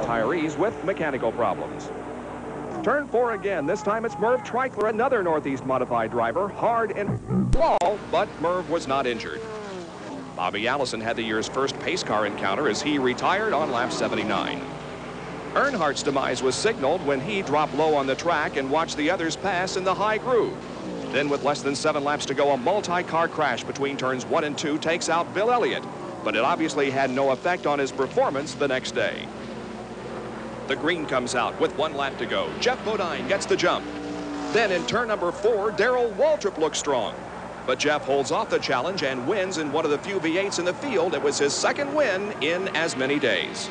retirees with mechanical problems. Turn four again. This time it's Merv Treichler, another Northeast modified driver. Hard and ball, but Merv was not injured. Bobby Allison had the year's first pace car encounter as he retired on lap 79. Earnhardt's demise was signaled when he dropped low on the track and watched the others pass in the high groove. Then with less than seven laps to go, a multi-car crash between turns one and two takes out Bill Elliott, but it obviously had no effect on his performance the next day. The green comes out with one lap to go. Geoff Bodine gets the jump. Then in turn number four, Darrell Waltrip looks strong. But Geoff holds off the challenge and wins in one of the few V8s in the field. It was his second win in as many days.